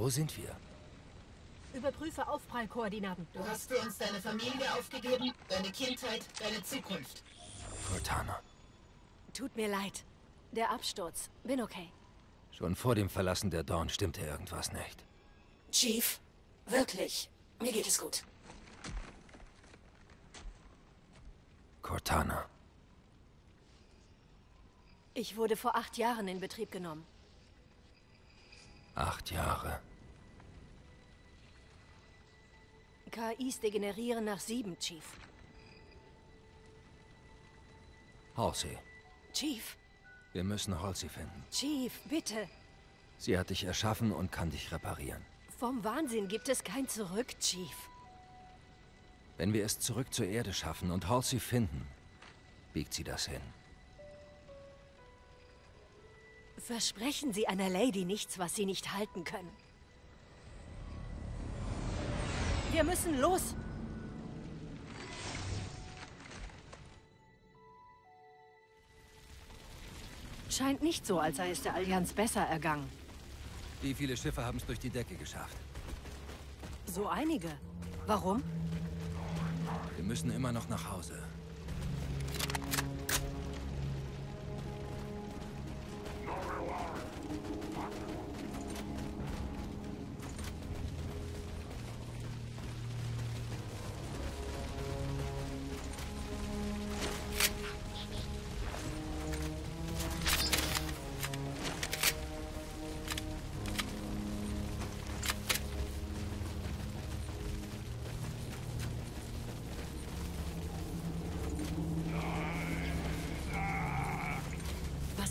Wo sind wir? Überprüfe Aufprallkoordinaten. Du hast für uns deine Familie aufgegeben, deine Kindheit, deine Zukunft. Cortana. Tut mir leid. Der Absturz. Bin okay. Schon vor dem Verlassen der Dawn stimmte irgendwas nicht. Chief, wirklich. Mir geht es gut. Cortana. Ich wurde vor acht Jahren in Betrieb genommen. Acht Jahre. KIs degenerieren nach sieben, Chief. Halsey. Chief, Wir müssen Halsey finden. Chief, bitte. Sie hat dich erschaffen und kann dich reparieren. Vom Wahnsinn gibt es kein Zurück, Chief. Wenn wir es zurück zur Erde schaffen und Halsey finden, biegt sie das hin. Versprechen Sie einer Lady nichts, was Sie nicht halten können. Wir müssen los! Scheint nicht so, als sei es der Allianz besser ergangen. Wie viele Schiffe haben es durch die Decke geschafft? So einige. Warum? Wir müssen immer noch nach Hause.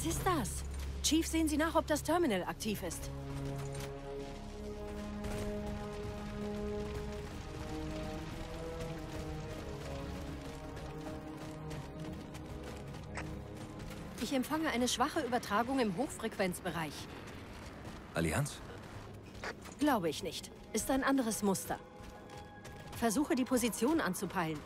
Ist das? Chief, sehen Sie nach, ob das Terminal aktiv ist. Ich empfange eine schwache Übertragung im Hochfrequenzbereich. Allianz? Glaube ich nicht. Ist ein anderes Muster. Versuche die Position anzupeilen.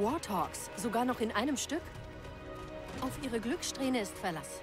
Warthogs, sogar noch in einem Stück? Auf ihre Glückssträhne ist Verlass.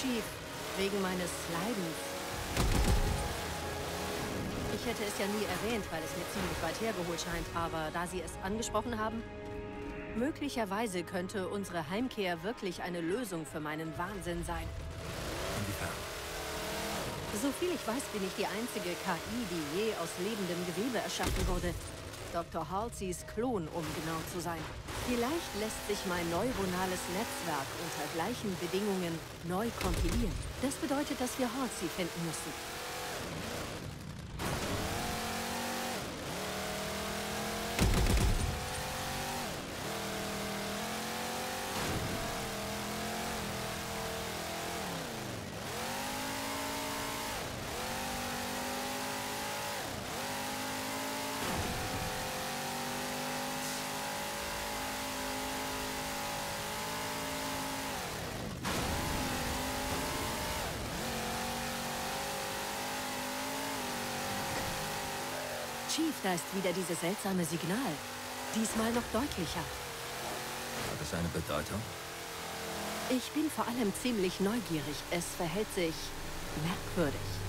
Chief, wegen meines Leidens. Ich hätte es ja nie erwähnt, weil es mir ziemlich weit hergeholt scheint, aber da Sie es angesprochen haben, möglicherweise könnte unsere Heimkehr wirklich eine Lösung für meinen Wahnsinn sein. Inwiefern? Soviel ich weiß, bin ich die einzige KI, die je aus lebendem Gewebe erschaffen wurde. Dr. Halseys Klon, um genau zu sein. Vielleicht lässt sich mein neuronales Netzwerk unter gleichen Bedingungen neu kompilieren. Das bedeutet, dass wir Halsey finden müssen. Chief, da ist wieder dieses seltsame Signal. Diesmal noch deutlicher. Hat es eine Bedeutung? Ich bin vor allem ziemlich neugierig. Es verhält sich merkwürdig.